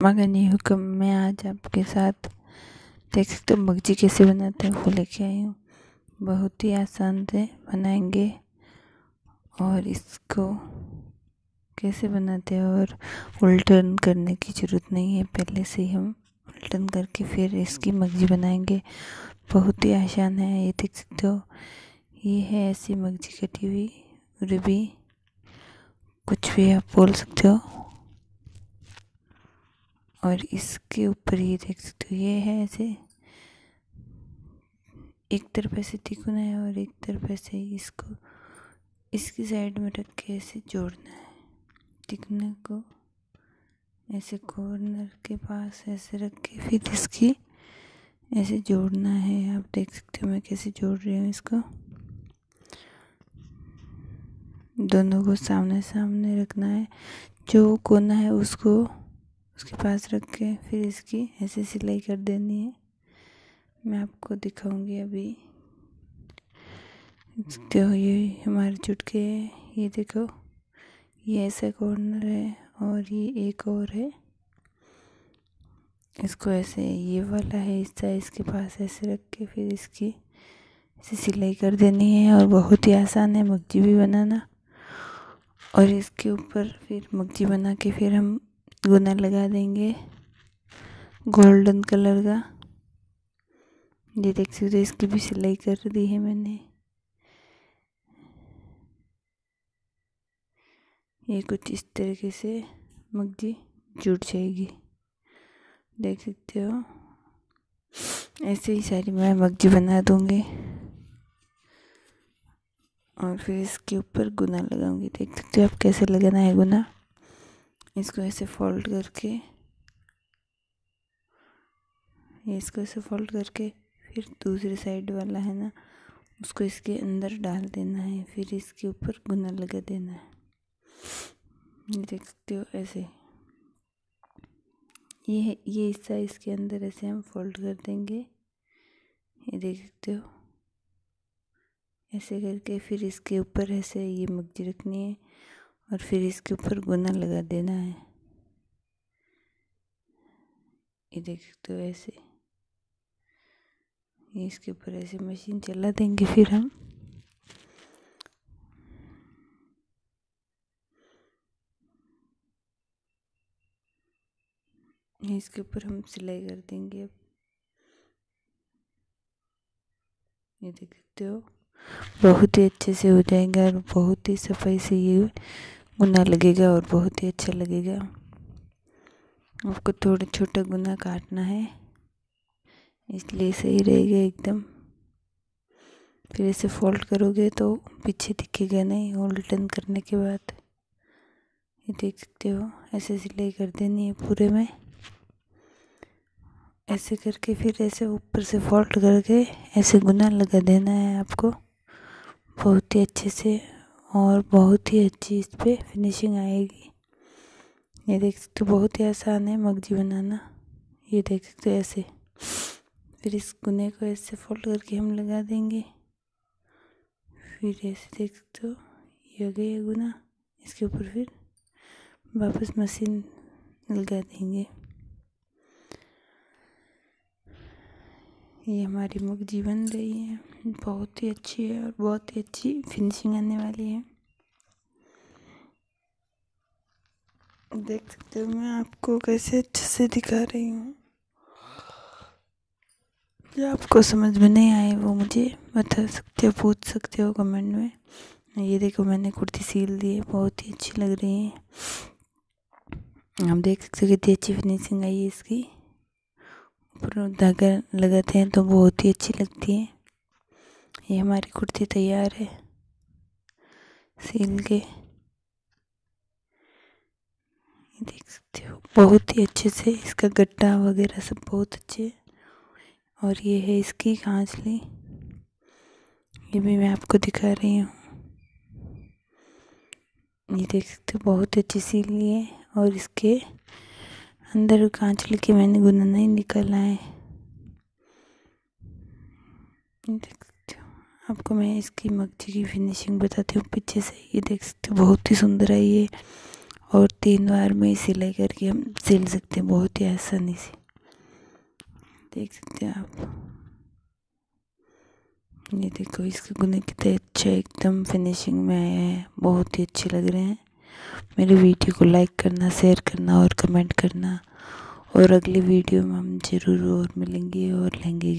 मगनी हुक्म मैं आज आपके साथ देख सकते हो मगजी कैसे बनाते हैं वो लेके आई हूँ। बहुत ही आसान से बनाएँगे और इसको कैसे बनाते हैं और उल्टन करने की ज़रूरत नहीं है। पहले से ही हम उल्टन करके फिर इसकी मगजी बनाएँगे। बहुत ही आसान है ये देख सकते हो ये है ऐसी मगजी कटी हुई रबी कुछ भी आप बोल सकते हो। और इसके ऊपर ये देख सकते हो, ये है ऐसे। एक तरफ़ ऐसे तिकोना है और एक तरफ़ ऐसे इसको, इसकी साइड में रख के ऐसे जोड़ना है। तिकने को ऐसे कॉर्नर के पास ऐसे रख के फिर इसकी ऐसे जोड़ना है। आप देख सकते हो मैं कैसे जोड़ रही हूँ इसको। दोनों को सामने सामने रखना है। जो कोना है उसको उसके पास रख के फिर इसकी ऐसे सिलाई कर देनी है। मैं आपको दिखाऊँगी अभी। हो ये हमारे चुटके हैं, ये देखो, ये ऐसा कॉर्नर है और ये एक और है। इसको ऐसे ये वाला है हिस्सा इसके पास ऐसे रख के फिर इसकी ऐसे सिलाई कर देनी है और बहुत ही आसान है, मगजी भी बनाना। और इसके ऊपर फिर मगजी बना के फिर हम गुना लगा देंगे। गोल्डन कलर का। ये देख सकते हो, इसकी भी सिलाई कर दी है मैंने। ये कुछ इस तरीके से मगजी जुड़ जाएगी। देख सकते हो। ऐसे ही सारी मैं मगजी बना दूँगी। और फिर इसके ऊपर गुना लगाऊँगी। देख सकते हो आप कैसे लगाना है गुना। इसको ऐसे फोल्ड करके इसको ऐसे फोल्ड करके, फिर दूसरी साइड वाला है ना, उसको इसके अंदर डाल देना है, फिर इसके ऊपर गुना लगा देना है। ये देख सकते हो ऐसे। ये है, ये हिस्सा इसके अंदर ऐसे हम फोल्ड कर देंगे। ये देख सकते हो। ऐसे करके फिर इसके ऊपर ऐसे ये मगजी रखनी है। और फिर इसके ऊपर गुना लगा देना है। ये देख सकते हो ऐसे। इसके ऊपर ऐसे मशीन चला देंगे फिर हम। इसके ऊपर हम सिलाई कर देंगे अब। ये देख सकते हो। बहुत ही अच्छे से हो जाएगा और बहुत ही सफ़ाई से ये गुना लगेगा और बहुत ही अच्छा लगेगा। आपको थोड़ा छोटा गुना काटना है, इसलिए सही रहेगा एकदम। फिर इसे फोल्ड करोगे तो पीछे दिखेगा नहीं उल्टन करने के बाद। ये देख सकते हो, ऐसे सिलाई कर देनी है पूरे में। ऐसे करके फिर ऐसे ऊपर से फोल्ड करके ऐसे गुना लगा देना है आपको। बहुत ही अच्छे से और बहुत ही अच्छी इस पर फिनिशिंग आएगी। ये देख सकते हो, बहुत ही आसान है मगजी बनाना। ये देख सकते हो ऐसे। फिर इस गुने को ऐसे फोल्ड करके हम लगा देंगे। फिर ऐसे देख सकते हो, ये हो गया गुना। इसके ऊपर फिर वापस मशीन लगा देंगे। ये हमारी मुगजी बन रही है। बहुत ही अच्छी है और बहुत ही अच्छी फिनिशिंग आने वाली है। देख सकते हो मैं आपको कैसे अच्छे से दिखा रही हूँ। जो आपको समझ में नहीं आए वो मुझे बता सकते हो, पूछ सकते हो कमेंट में। ये देखो मैंने कुर्ती सील दी है, बहुत ही अच्छी लग रही है। आप देख सकते हो कितनी अच्छी फिनिशिंग आई है इसकी। धागा लगाते हैं तो बहुत ही अच्छी लगती है। ये हमारी कुर्ती तैयार है। सील के। देख सकते हो, बहुत ही अच्छे से इसका गड्ढा वगैरह सब बहुत अच्छे और ये है इसकी कांचली ये भी मैं आपको दिखा रही हूँ। ये देख सकते हो, बहुत अच्छी सील है और इसके अंदर कांच लेके मैंने गुना निकाला है। सकते हो, आपको मैं इसकी मगजी की फिनिशिंग बताती हूँ, पीछे से ये देख सकते हो, बहुत ही सुंदर है ये। और तीन बार में सिलाई करके हम सिल सकते हैं, बहुत ही आसानी से। देख सकते हैं आप। ये देखो, इसके गुने कितने अच्छे, एकदम फिनिशिंग में आया है, बहुत ही अच्छे लग रहे हैं। मेरे वीडियो को लाइक करना, शेयर करना और कमेंट करना। और अगली वीडियो में हम ज़रूर और मिलेंगे और लेंगे